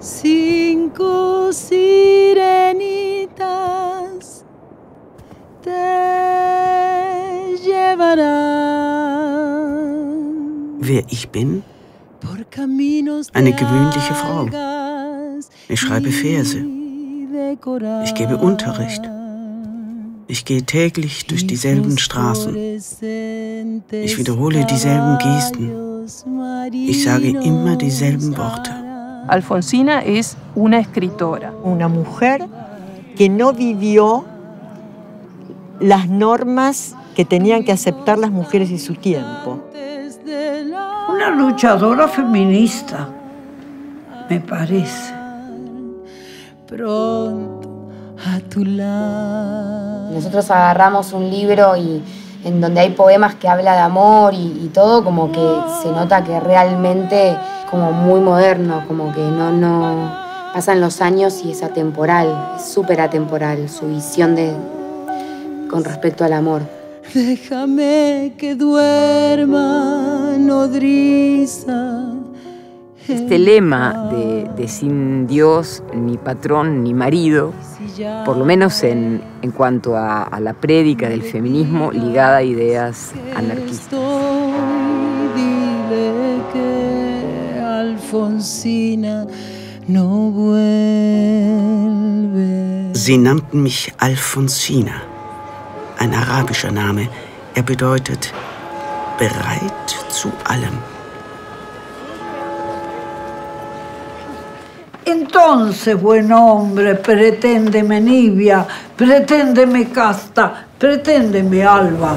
Cinco sirenitas te llevarán Wer ich bin? Eine gewöhnliche Frau. Ich schreibe Verse. Ich gebe Unterricht. Ich gehe täglich durch dieselben Straßen. Ich wiederhole dieselben Gesten. Ich sage immer dieselben Worte. Alfonsina es una escritora. una mujer que no vivió las normas que tenían que aceptar las mujeres y su tiempo. Una luchadora feminista, me parece. Pronto a tu lado. Nosotros agarramos un libro y en donde hay poemas que habla de amor y, todo, como que se nota que realmente como muy moderno, como que no, no pasan los años y es atemporal, es súper atemporal su visión de con respecto al amor. Déjame que duerma, nodriza. Este lema de, de sin Dios, ni patrón, ni marido, por lo menos en, en cuanto a, a la prédica del feminismo ligada a ideas anarquistas. Dile que Alfonsina no vuelve. Sie nannten mich Alfonsina, ein arabischer Name. Er bedeutet bereit zu allem. Entonces, buen hombre, preténdeme nibia, preténdeme casta, preténdeme alba.